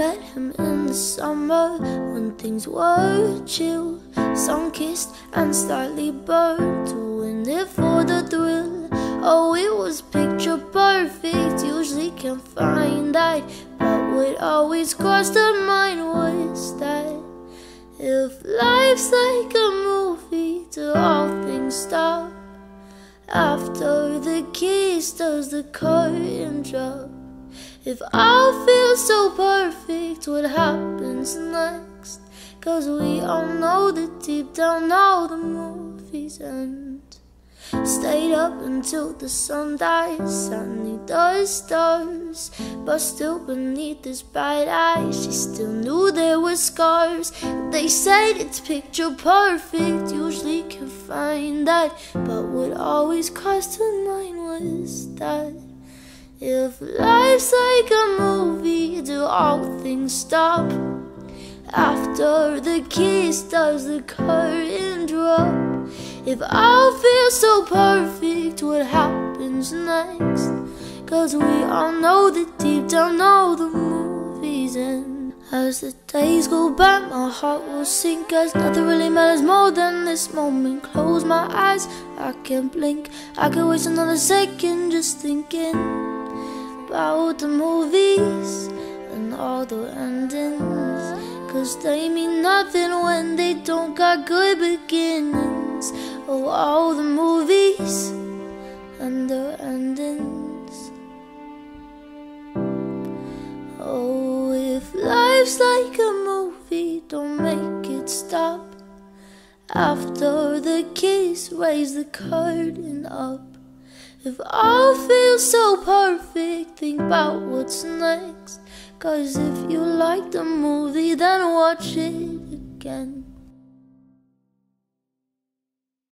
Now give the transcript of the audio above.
met him in the summer when things were chill, sun kissed and slightly burned. Doing it for the thrill. Oh, it was picture perfect. Usually can't find that, but what always crossed her mind was that if life's like a movie, do all things stop? After the kiss, does the curtain drop? If I feel so perfect, what happens next? Cause we all know that deep down all the movies end. Stayed up until the sun dies underneath the stars. But still, beneath his bright eyes, she still knew there were scars. They said it's picture perfect, usually can find that. But what always crossed her mind was that. If life's like a movie, do all things stop? After the kiss, does the curtain drop? If all feels so perfect, what happens next? Cause we all know that deep down all the movies end. As the days go by, my heart will sink as nothing really matters more than this moment. Close my eyes, I can't blink. I can waste another second just thinking about the movies and all the endings. Cause they mean nothing when they don't got good beginnings. Oh, all the movies and the endings. Oh, if life's like a movie, don't make it stop. After the kiss, raise the curtain up. If all feels so perfect, think about what's next. Cause if you like the movie, then watch it again.